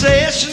say success